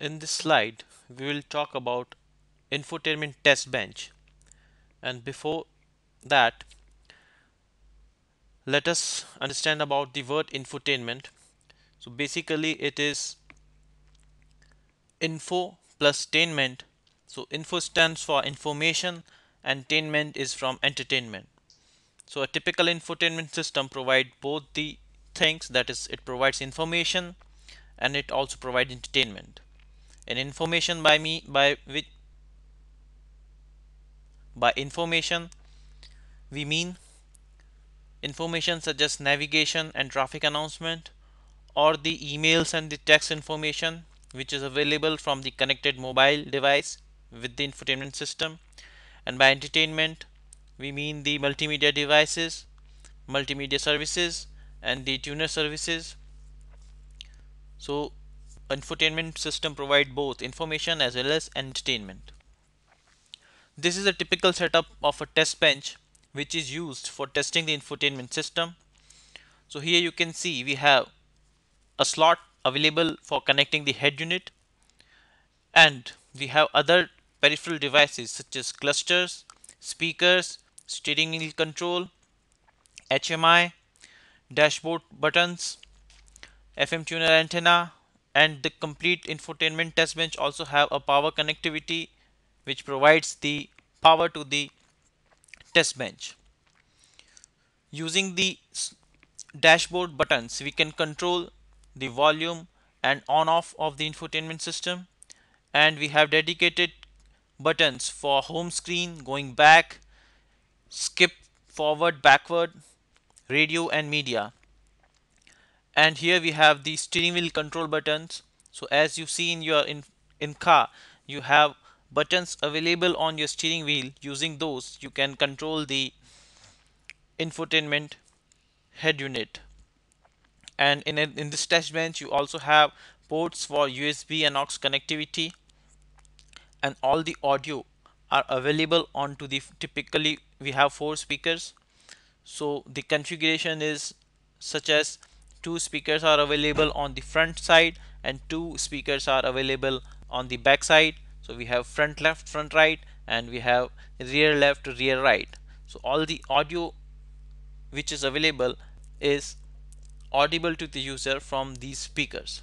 In this slide, we will talk about infotainment test bench. And before that, let us understand about the word infotainment. So basically it is info plus tainment. So info stands for information and tainment is from entertainment. So a typical infotainment system provide both the things that is it provides information and it also provides entertainment and information by me by which by information we mean information such as navigation and traffic announcement or the emails and the text information which is available from the connected mobile device with the infotainment system. And by entertainment we mean the multimedia devices multimedia services and the tuner services. So infotainment system provide both information as well as entertainment. This is a typical setup of a test bench which is used for testing the infotainment system. So here you can see we have a slot available for connecting the head unit and we have other peripheral devices such as clusters, speakers, steering wheel control, HMI, dashboard buttons, FM tuner antenna, and the complete infotainment test bench also have a power connectivity which provides the power to the test bench. Using the dashboard buttons we can control the volume and on off of the infotainment system and we have dedicated buttons for home screen going back skip forward backward radio and media and here we have the steering wheel control buttons. So as you see in your in in car you have buttons available on your steering wheel. Using those you can control the infotainment head unit. And in, in this test bench you also have ports for USB and aux connectivity. And all the audio are available onto the typically we have four speakers. So the configuration is such as two speakers are available on the front side and two speakers are available on the back side. So we have front left front right and we have rear left rear right. So all the audio which is available is audible to the user from these speakers